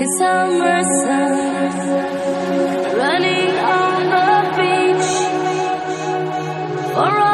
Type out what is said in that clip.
It's summer sun, running on the beach. For